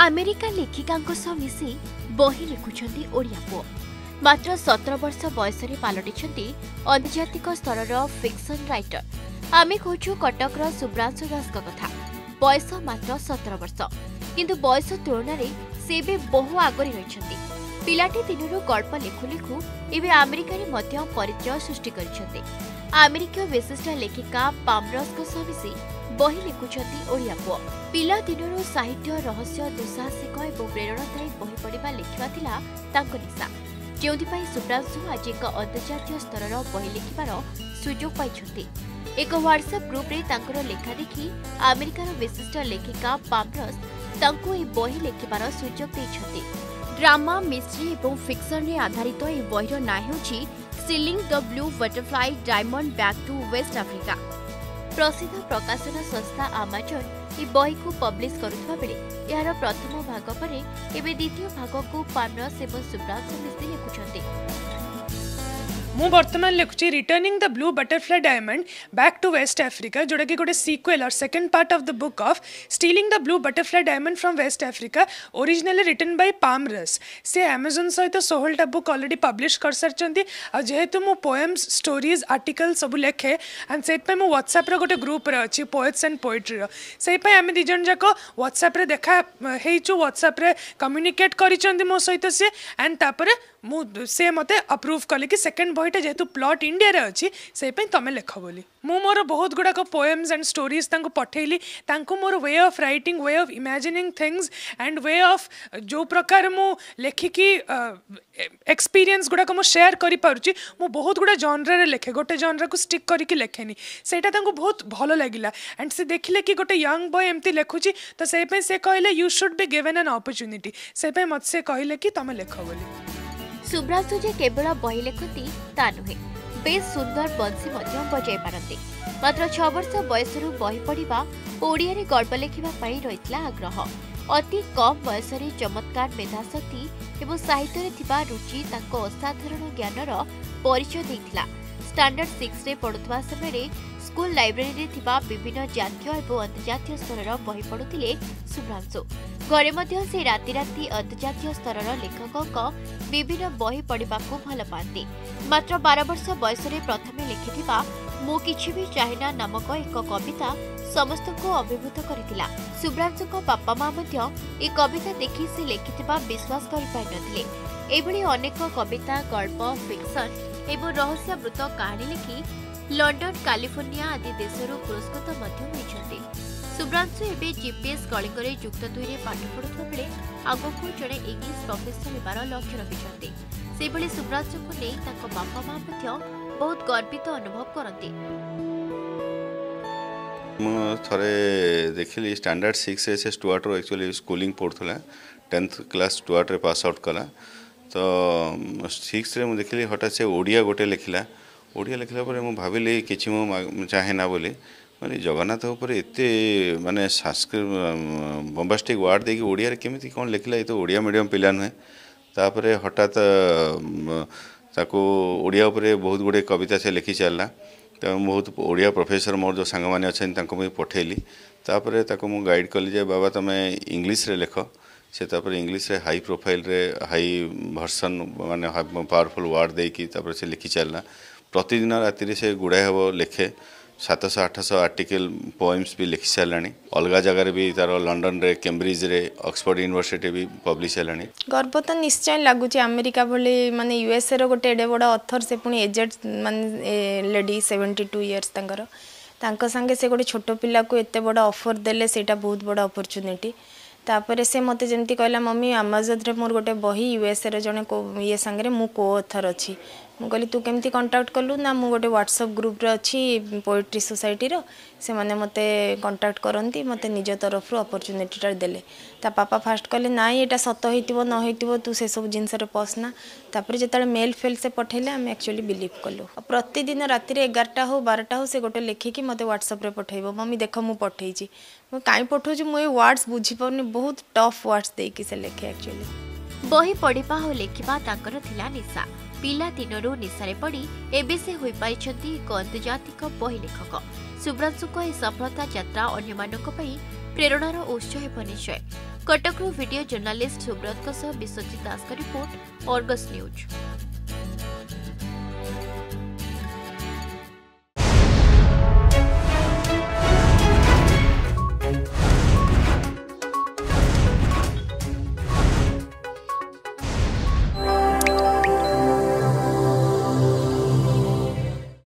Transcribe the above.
लेखिकसि बही लेखु पु मात्र 17 वर्ष पालटी पालटिसक अन्तर्जातिक स्तर फिक्सन आमी आमे कटक सुभ्रांशु दासको कथा बयस मात्र 17 वर्ष कन् तुलना रे से बहु आगरी र पाटि दिनहरू गल्प लेखुलेखु मध्य परिचय सृष्टि गरिन्छ ଆମେରିକୀୟ ବିଶିଷ୍ଟ ଲେଖିକା ପାମ୍ରସଙ୍କ ସ୍ୱାମୀଜୀ ବହି ଲେଖୁଛନ୍ତି ଓଡ଼ିଆ ପୁଅ ପିଲାଦିନରୁ ସାହିତ୍ୟ ରହସ୍ୟ ଦୁଃସାହସିକ ଏବଂ ପ୍ରେରଣାଦାୟୀ ବହି ପଢ଼ିବା ଲେଖିବା ଥିଲା ତାଙ୍କ ନିଶା ଯେଉଁଥିପାଇଁ ସୁବ୍ରାଂଶୁ ଆଜି ଏକ ଅନ୍ତର୍ଜାତୀୟ ସ୍ତରର ବହି ଲେଖିବାର ସୁଯୋଗ ପାଇଛନ୍ତି ଏକ ହ୍ୱାଟ୍ସଆପ୍ ଗ୍ରୁପ୍ରେ ତାଙ୍କର ଲେଖା ଦେଖି ଆମେରିକାର ବିଶିଷ୍ଟ ଲେଖିକା ପାମ୍ରସ୍ ତାଙ୍କୁ ଏହି ବହି ଲେଖିବାର ସୁଯୋଗ ଦେଇଛନ୍ତି ଡ୍ରାମା ମିସ୍ଟ୍ରି ଏବଂ ଫିକ୍ସନରେ ଆଧାରିତ ଏହି ବହିର ନାଁ ହେଉଛି stealing the blue butterfly diamond back to west Africa ପ୍ରସିଦ୍ଧ ପ୍ରକାଶନ ସଂସ୍ଥା ଆମାଜନ୍ ଏହି ବହିକୁ ପବ୍ଲିଶ କରୁଥିବା ବେଳେ ଏହାର ପ୍ରଥମ ଭାଗ ପରେ ଏବେ ଦ୍ୱିତୀୟ ଭାଗକୁ ପାନରସ ଏବଂ ସୁବ୍ରାଜ ମିସ୍ତ୍ରୀ ଲେଖୁଛନ୍ତି ମୁଁ ବର୍ତ୍ତମାନ ଲେଖୁଛି returning the blue butterfly diamond back to West Africa ଯେଉଁଟାକି ଗୋଟେ sequel or second part of the book of stealing the blue butterfly diamond from West Africa originally written by Pam Ross ସେ ଆମାଜନ୍ ସହିତ ଷୋହଳଟା book already publish କରିସାରିଛନ୍ତି ଆଉ ଯେହେତୁ ମୁଁ poems storeys article ସବୁ ଲେଖେ ଆଣ୍ଡ ସେଥିପାଇଁ ମୁଁ ହ୍ୱାଟ୍ସଆପ୍ର ଗୋଟେ ଗ୍ରୁପ୍ରେ ଅଛି ପୋଏଟ୍ସ ଆଣ୍ଡ ପୋଏଟ୍ରିର ସେଇପାଇଁ ଆମେ ଦୁଇ ଜଣ ଯାକ ହ୍ୱାଟ୍ସଆପ୍ରେ ଦେଖା ହେଇଛୁ ହ୍ୱାଟ୍ସଆପ୍ରେ କମ୍ୟୁନିକେଟ୍ କରିଛନ୍ତି ମୋ ସହିତ ସିଏ ଆଣ୍ଡ ତାପରେ मुझे मत आप्रुव कले कि सेकेंड बहटा जेहतु प्लट इंडिया अच्छे से तुम लिख बोली मुझ मोर बहुत गुड़ाक पोएमस एंड स्टोरीज पठेली मोर way of writing way of imagining things and way of जो प्रकार मुखिकी एक्सपीरियंस गुड़ाक मुझे सेयार कर पार्टी बहुत गुड़ा जनर्रे लिखे गोटे जनर को स्टिक् करके लिखे से बहुत भल लगे एंड से देखिले कि गोटे यंग बय एम लिखुच तो से कहले you should be given an opportunity से मत से कहले कि तुम लिख बोली শুভ্রাংশু যে কেবল বই লেখନ୍ତି তা নুହେଁ বেশ সুন্দর বংশী ମଧ୍ୟ বজাই পারନ୍ତି মাত্র ছ বর্ষ বয়সରୁ বହି ପଢ଼ିବା ଓ ଓଡ଼ିଆରେ ଗଳ୍ପ ଲେଖିବା ପାଇଁ ରହିଥିଲା ଆଗ୍ରହ ଅତି କମ୍ ବୟସରେ ଚମତ୍କାର ମେଧାଶକ୍ତି ଏବଂ ସାହିତ୍ୟରେ ଥିବା ରୁଚି ତାଙ୍କ ଅସାଧାରଣ ଜ୍ଞାନର ପରିଚୟ ଦେଇଥିଲା ଷ୍ଟାଣ୍ଡାର୍ଡ ସିକ୍ସରେ ପଢ଼ୁଥିବା ସମୟରେ ସ୍କୁଲ ଲାଇବ୍ରେରୀରେ ଥିବା ବିଭିନ୍ନ ଜାତୀୟ ଏବଂ ଅନ୍ତର୍ଜାତୀୟ ସ୍ତରର ବହି ପଢ଼ୁଥିଲେ ଶୁଭ୍ରାଂଶୁ रातिरा अन्तर्जातीय स्तर लेखकको विभिन्न बहि पढेको भल पार्ष बयसरी प्रथमे लेखिति मि चाहिना नामक एक कविता समस्त अभिभूत गरिभ्राजको पापामा कविता देखिस लेखिति विश्वास गरिपेभ अनेक कविता गल्प फिकसन एस्यमृ कहाँ लेखि लन्डन कालिफोर्निया आदि देशहरू पुरस्कृत हुन्छ ସୁବ୍ରାଂଶୁ ଏବେ ଜିପିଏସ୍ କଳିଙ୍ଗରେ ଯୁକ୍ତ ଦୁଇରେ ପାଠ ପଢ଼ୁଥିବା ବେଳେ ଆଗକୁ ଜଣେ ଇଂଲିଶ ପ୍ରଫେସର ହେବାର ଲକ୍ଷ୍ୟ ରଖିଛନ୍ତି ସେଭଳି ସୁବ୍ରାଂଶୁଙ୍କୁ ନେଇ ତାଙ୍କ ବାପା ମା ମଧ୍ୟ ବହୁତ ଗର୍ବିତ ଅନୁଭବ କରନ୍ତି ମୁଁ ଥରେ ଦେଖିଲି ଷ୍ଟାଣ୍ଡାର୍ଡ଼ ସିକ୍ସରେ ସେ ଷ୍ଟୁଆର୍ଟର ଆକ୍ଚୁଆଲି ସ୍କୁଲିଂ ପଢ଼ୁଥିଲା ଟେନ୍ଥ କ୍ଲାସ୍ ଷ୍ଟୁଆର୍ଟରେ ପାସ୍ ଆଉଟ୍ କଲା ତ ସିକ୍ସରେ ମୁଁ ଦେଖିଲି ହଠାତ୍ ସେ ଓଡ଼ିଆ ଗୋଟେ ଲେଖିଲା ଓଡ଼ିଆ ଲେଖିଲା ପରେ ମୁଁ ଭାବିଲି କିଛି ମୁଁ ଚାହେଁ ନା ବୋଲି मानते जगन्नाथ उपरे मान संस्कृत बम्बास्टिक वार्ड देखिए ओडिया केमी कौन लिखला ये तो ओडिया मीडियम पिला नुहे हठात ओडिया बहुत गुड़े कविता से लिखि चलना तो बहुत ओडिया प्रोफेसर मोर जो सांग मैंने पठेली तापर ताको मुझे गाइड कली बाबा तुम्हें इंग्लीश रे लेख से तापर इंग्लीश रे हाई प्रोफाइल रे हाई भर्सन मानने पावरफुल वार्ड देखिए लिखि चलना प्रतिदिन रातिर से गुड़ाए हे लिखे ସାତଶହ ଆଠଶହ ଆର୍ଟିକଲ୍ ପୋଏମ୍ସ ବି ଲେଖିସାରିଲାଣି ଅଲଗା ଜାଗାରେ ବି ତାର ଲଣ୍ଡନରେ କେମ୍ବ୍ରିଜରେ ଅକ୍ସଫୋର୍ଡ ୟୁନିଭର୍ସିଟି ବି ପବ୍ଲିଶ ହେଲାଣି ଗର୍ବ ତ ନିଶ୍ଚୟ ଲାଗୁଛି ଆମେରିକା ଭଳି ମାନେ ୟୁଏସ୍ଏର ଗୋଟେ ଏଡ଼େ ବଡ଼ ଅଥର ସେ ପୁଣି ଏଜେଡ୍ ମାନେ ଲେଡ଼ି ସେଭେଣ୍ଟି ଟୁ ଇୟର୍ସ ତାଙ୍କର ତାଙ୍କ ସାଙ୍ଗେ ସେ ଗୋଟେ ଛୋଟ ପିଲାକୁ ଏତେ ବଡ଼ ଅଫର୍ ଦେଲେ ସେଇଟା ବହୁତ ବଡ଼ ଅପରଚ୍ୟୁନିଟି ତାପରେ ସେ ମୋତେ ଯେମିତି କହିଲା ମମି ଆମାଜନ୍ରେ ମୋର ଗୋଟେ ବହି ୟୁଏସ୍ଏର ଜଣେ ଇଏ ସାଙ୍ଗରେ ମୁଁ କୋ ଅଥର ଅଛି ମୁଁ କହିଲି ତୁ କେମିତି କଣ୍ଟାକ୍ଟ କଲୁ ନା ମୁଁ ଗୋଟେ ହ୍ୱାଟ୍ସଆପ୍ ଗ୍ରୁପ୍ରେ ଅଛି ପୋଏଟ୍ରି ସୋସାଇଟିର ସେମାନେ ମୋତେ କଣ୍ଟାକ୍ଟ କରନ୍ତି ମୋତେ ନିଜ ତରଫରୁ ଅପରଚ୍ୟୁନିଟିଟା ଦେଲେ ତା ପାପା ଫାଷ୍ଟ କହିଲେ ନାଇଁ ଏଇଟା ସତ ହେଇଥିବ ନ ହେଇଥିବ ତୁ ସେସବୁ ଜିନିଷରେ ପଶନା ତାପରେ ଯେତେବେଳେ ମେଲ୍ ଫେଲ୍ ସେ ପଠାଇଲେ ଆମେ ଆକ୍ଚୁଆଲି ବିଲିଭ୍ କଲୁ ଆଉ ପ୍ରତିଦିନ ରାତିରେ ଏଗାରଟା ହଉ ବାରଟା ହଉ ସେ ଗୋଟେ ଲେଖିକି ମୋତେ ହ୍ୱାଟ୍ସଆପ୍ରେ ପଠାଇବ ମମି ଦେଖ ମୁଁ ପଠାଇଛି ମୁଁ କାଇଁ ପଠାଉଛି ମୁଁ ଏଇ ୱାର୍ଡ଼ସ୍ ବୁଝିପାରୁନି ବହୁତ ଟଫ୍ ୱାର୍ଡ଼ସ୍ ଦେଇକି ସେ ଲେଖେ ଆକ୍ଚୁଆଲି ବହି ପଢ଼ିବା ଆଉ ଲେଖିବା ତାଙ୍କର ଥିଲା ନିଶା ପିଲାଦିନରୁ ନିଶାରେ ପଡ଼ି ଏବେ ସେ ହୋଇପାରିଛନ୍ତି ଏକ ଆନ୍ତର୍ଜାତିକ ବହି ଲେଖକ ସୁବ୍ରାଂଶୁଙ୍କ ଏହି ସଫଳତା ଯାତ୍ରା ଅନ୍ୟମାନଙ୍କ ପାଇଁ ପ୍ରେରଣାର ଉତ୍ସ ହେବ ନିଶ୍ଚୟ কটকর ভিডিও জার্নালিস্ট সুব্রত সহ বিশ্বজিৎ দাসক রিপোর্ট অর্গস নিউজ